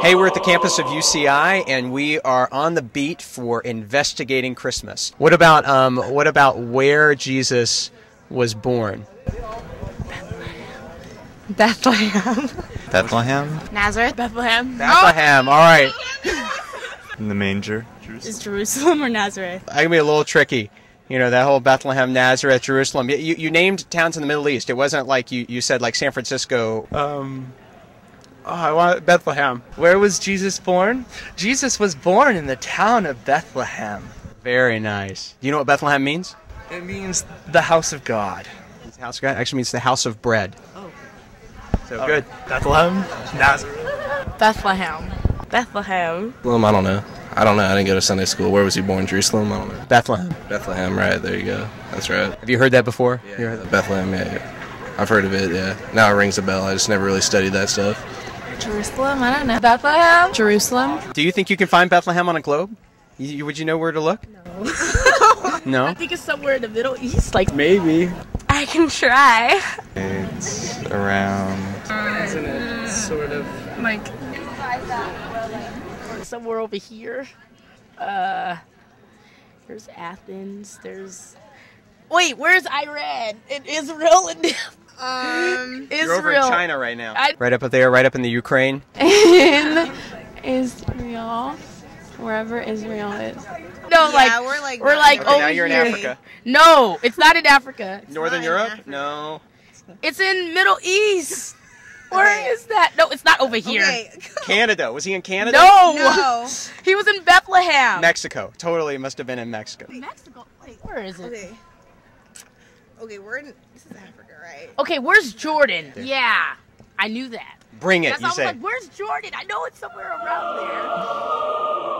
Hey, we're at the campus of UCI, and we are on the beat for investigating Christmas. What about um, what about where Jesus was born? Bethlehem. Bethlehem? Nazareth. Bethlehem. Bethlehem. All right, In the manger. Is Jerusalem or Nazareth? I can be a little tricky. You know that whole Bethlehem, Nazareth, Jerusalem. You, you, you named towns in the Middle East. It wasn't like you, you said like San Francisco. Um, oh, I want Bethlehem. Where was Jesus born? Jesus was born in the town of Bethlehem. Very nice. Do you know what Bethlehem means? It means the house of God. The house of God. Actually means the house of bread. Oh. So good. Bethlehem, Nazareth. Bethlehem. Bethlehem. Jerusalem, I don't know. I don't know. I didn't go to Sunday school. Where was he born? Jerusalem? I don't know. Bethlehem. Bethlehem, right? There you go. That's right. Have you heard that before? You heard that? Bethlehem, yeah, yeah. I've heard of it, yeah. Now it rings a bell. I just never really studied that stuff. Jerusalem. I don't know. Bethlehem. Jerusalem. Do you think you can find Bethlehem on a globe? You, you- would you know where to look? No. no. I think it's somewhere in the Middle East. Like Maybe. I can try. It's around. Isn't it sort of? Like somewhere over here. Uh, there's Athens. There's. Wait, where's Iran? In Israel and um, Israel. You're over in China right now. I- right up there, right up in the Ukraine. in Israel, wherever Israel is. No, like we're like we're like Okay, over now you're in here. Africa. No, it's not in Africa. Northern Europe? Africa. No. It's in Middle East. Where is Okay. that? No, it's not over here. Okay. Canada. Was he in Canada? No. no. he was in Bethlehem. Mexico. Totally must have been in Mexico. Mexico. Wait, where is it? Okay. Okay, we're in. This is Africa, right? Okay, where's Jordan? Yeah, I knew that. Bring it, That's you why I was say. like, where's Jordan? I know it's somewhere around there.